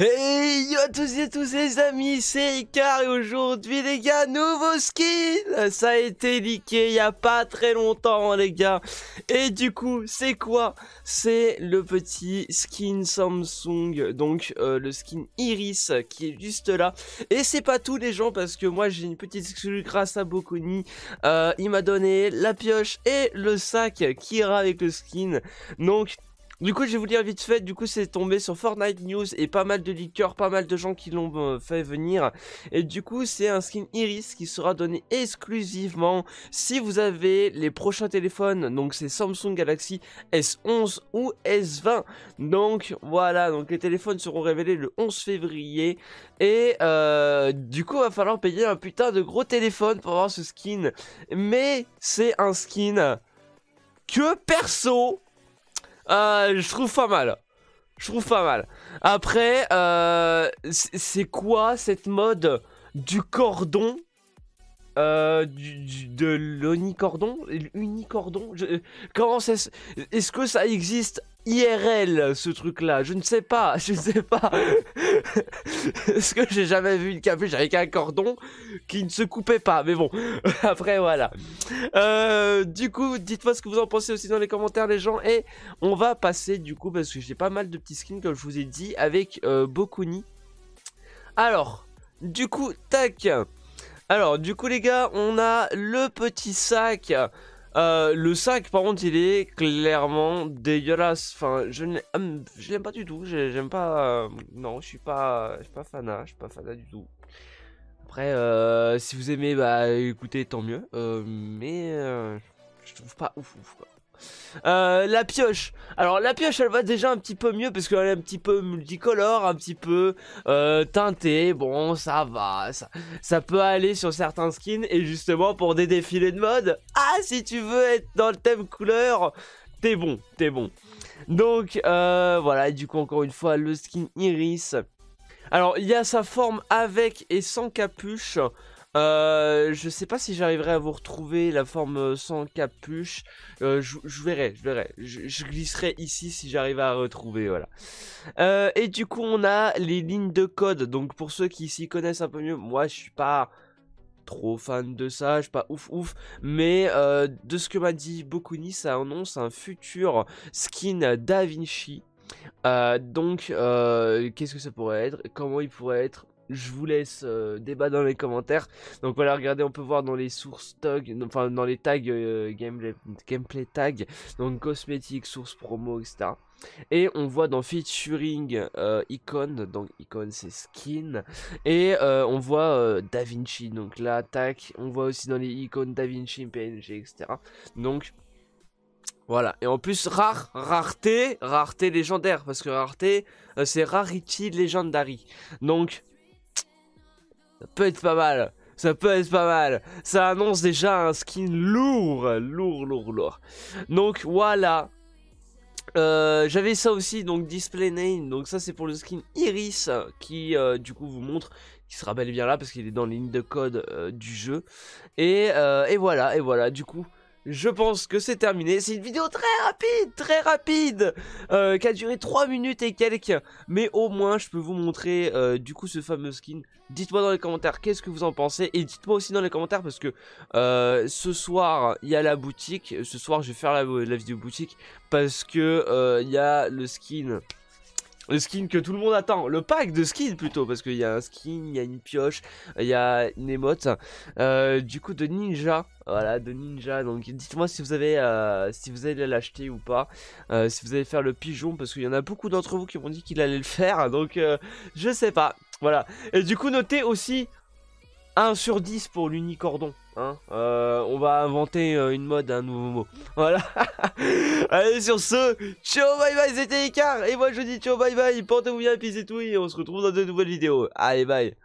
Hey yo à tous et à tous les amis, c'est Ricard et aujourd'hui les gars, nouveau skin. Ça a été leaké il y a pas très longtemps les gars. Et du coup, c'est quoi? C'est le petit skin Samsung, donc euh, le skin Iris qui est juste là. Et c'est pas tout les gens parce que moi j'ai une petite excuse grâce à Bokoni euh, Il m'a donné la pioche et le sac qui ira avec le skin. Donc du coup, je vais vous dire vite fait, du coup, c'est tombé sur Fortnite News et pas mal de leakers, pas mal de gens qui l'ont euh, fait venir. Et du coup, c'est un skin Iris qui sera donné exclusivement si vous avez les prochains téléphones. Donc, c'est Samsung Galaxy S11 ou S20. Donc, voilà, donc les téléphones seront révélés le 11 février. Et euh, du coup, il va falloir payer un putain de gros téléphone pour avoir ce skin. Mais c'est un skin que perso euh, je trouve pas mal. Je trouve pas mal. Après, euh, c'est quoi cette mode du cordon euh, du, de l'onicordon? L'unicordon Comment Est-ce que ça existe IRL ce truc là Je ne sais pas, je ne sais pas. Est-ce que j'ai jamais vu une capuche avec un cordon qui ne se coupait pas? Mais bon, après voilà. Euh, du coup, dites-moi ce que vous en pensez aussi dans les commentaires les gens. Et on va passer du coup, parce que j'ai pas mal de petits skins comme je vous ai dit, avec euh, Bokuni. Alors, du coup, tac alors, du coup, les gars, on a le petit sac euh, le sac, par contre, il est clairement dégueulasse. Enfin, je l'aime pas du tout. J'aime pas. Euh, non, je suis pas, je suis pas fanat. Je suis pas fanat du tout. Après, euh, si vous aimez, bah écoutez, tant mieux. mais je trouve pas ouf ouf quoi. Euh, la pioche. Alors la pioche elle va déjà un petit peu mieux parce qu'elle est un petit peu multicolore, un petit peu euh, teintée. Bon ça va, ça, peut aller sur certains skins et justement pour des défilés de mode. Ah si tu veux être dans le thème couleur, t'es bon, t'es bon. Donc euh, voilà, du coup encore une fois le skin Iris. Alors il y a sa forme avec et sans capuche. Euh, je sais pas si j'arriverai à vous retrouver la forme euh, sans capuche. Euh, je, verrai, je verrai. Je, glisserai ici si j'arrive à retrouver, voilà. et du coup, on a les lignes de code. Donc pour ceux qui s'y connaissent un peu mieux, moi je suis pas trop fan de ça, je suis pas ouf ouf, mais de ce que m'a dit Bokuni, ça annonce un futur skin Da Vinci. donc, qu'est-ce que ça pourrait être? Comment il pourrait être? Je vous laisse euh, débattre dans les commentaires. Donc voilà, regardez, on peut voir dans les sources tags, enfin dans les tags euh, gameplay, gameplay tag, donc cosmétiques, sources promo, etc. Et on voit dans featuring euh, icon, donc icon c'est skin, et on voit DaVinci, donc là, tac, on voit aussi dans les icônes DaVinci, PNG, etc. Donc voilà, et en plus rare, rareté, rareté légendaire, parce que rareté c'est Rarity Legendary. Donc ça peut être pas mal. Ça peut être pas mal. Ça annonce déjà un skin lourd. Lourd, lourd, lourd. Donc voilà. Euh, j'avais ça aussi, donc display name. Donc ça c'est pour le skin Iris qui euh, du coup vous montre qui sera bel et bien là parce qu'il est dans les lignes de code euh, du jeu. Et, et voilà, et voilà, du coup je pense que c'est terminé. C'est une vidéo très rapide, très rapide, euh, qui a duré 3 minutes et quelques. Mais au moins, je peux vous montrer euh, du coup ce fameux skin. Dites-moi dans les commentaires qu'est-ce que vous en pensez? Et dites-moi aussi dans les commentaires parce que euh, ce soir, il y a la boutique. Ce soir, je vais faire la, la vidéo boutique parce que il y a le skin le skin que tout le monde attend, le pack de skins plutôt, parce qu'il y a un skin, il y a une pioche, il y a une émote, euh, du coup de ninja, voilà, de ninja, donc dites-moi si vous avez, euh, si vous allez l'acheter ou pas, euh, si vous allez faire le pigeon, parce qu'il y en a beaucoup d'entre vous qui m'ont dit qu'il allait le faire, donc je sais pas, voilà, et du coup notez aussi 1 sur 10 pour l'unicordon. Hein euh, on va inventer euh, une mode, un nouveau mot. Voilà. Allez, sur ce, ciao, bye bye, c'était Icar. Et moi, je dis ciao, bye bye. Portez-vous bien, et tout. Et on se retrouve dans de nouvelles vidéos. Allez, bye.